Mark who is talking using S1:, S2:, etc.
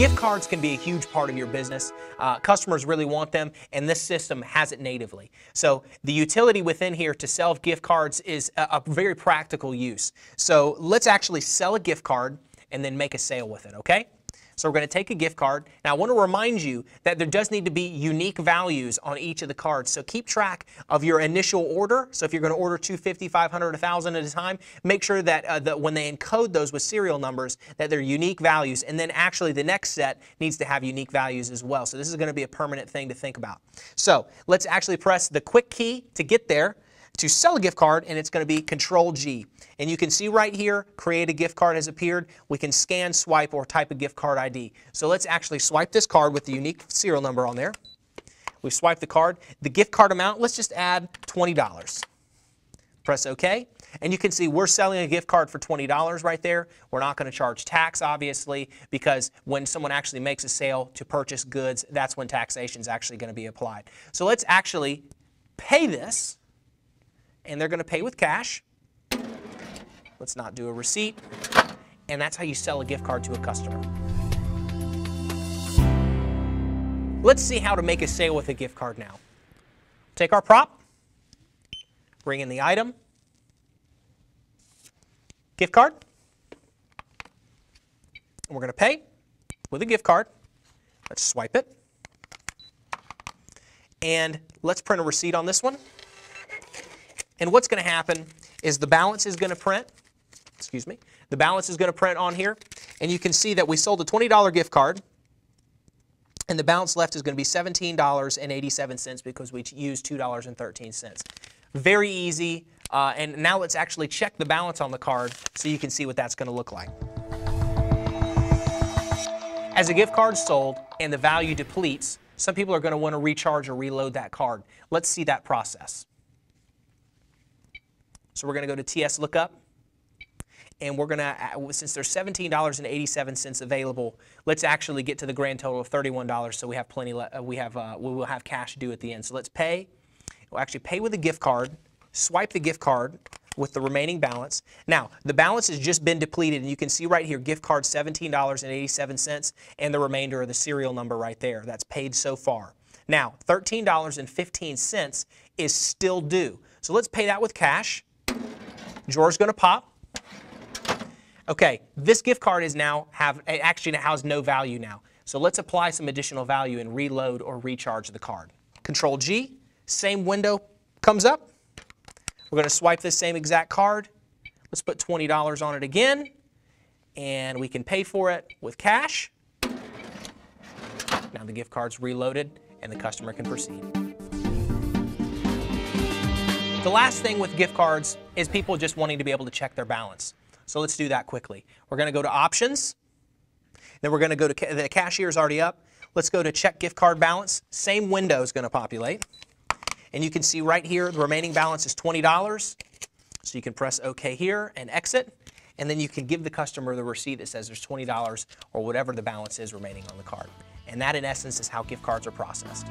S1: Gift cards can be a huge part of your business. Uh, customers really want them, and this system has it natively. So the utility within here to sell gift cards is a, a very practical use. So let's actually sell a gift card and then make a sale with it, okay? So we're going to take a gift card. Now I want to remind you that there does need to be unique values on each of the cards. So keep track of your initial order. So if you're going to order 250, 500, 1000 at a time, make sure that, uh, that when they encode those with serial numbers that they're unique values. And then actually the next set needs to have unique values as well. So this is going to be a permanent thing to think about. So let's actually press the quick key to get there to sell a gift card, and it's going to be Control G. And you can see right here, create a gift card has appeared. We can scan, swipe, or type a gift card ID. So let's actually swipe this card with the unique serial number on there. We swipe the card. The gift card amount, let's just add $20. Press OK. And you can see we're selling a gift card for $20 right there. We're not going to charge tax, obviously, because when someone actually makes a sale to purchase goods, that's when taxation is actually going to be applied. So let's actually pay this and they're going to pay with cash. Let's not do a receipt. And that's how you sell a gift card to a customer. Let's see how to make a sale with a gift card now. Take our prop, bring in the item, gift card, and we're going to pay with a gift card. Let's swipe it. And let's print a receipt on this one. And what's going to happen is the balance is going to print. Excuse me. The balance is going to print on here. And you can see that we sold a $20 gift card. And the balance left is going to be $17.87 because we used $2.13. Very easy. Uh, and now let's actually check the balance on the card so you can see what that's going to look like. As a gift card sold and the value depletes, some people are going to want to recharge or reload that card. Let's see that process. So we're going to go to TS Lookup. And we're going to, since there's $17.87 available, let's actually get to the grand total of $31 so we have plenty, uh, we, have, uh, we will have cash due at the end. So let's pay. We'll actually pay with a gift card, swipe the gift card with the remaining balance. Now, the balance has just been depleted, and you can see right here, gift card $17.87, and the remainder of the serial number right there. That's paid so far. Now, $13.15 is still due. So let's pay that with cash. Drawer's going to pop. Okay, this gift card is now have actually has no value now. So let's apply some additional value and reload or recharge the card. Control G, same window comes up. We're going to swipe this same exact card. Let's put $20 on it again, and we can pay for it with cash. Now the gift card's reloaded, and the customer can proceed. The last thing with gift cards is people just wanting to be able to check their balance. So let's do that quickly. We're going to go to Options. Then we're going to go to the cashier is already up. Let's go to Check Gift Card Balance. Same window is going to populate. And you can see right here the remaining balance is $20. So you can press OK here and exit. And then you can give the customer the receipt that says there's $20 or whatever the balance is remaining on the card. And that, in essence, is how gift cards are processed.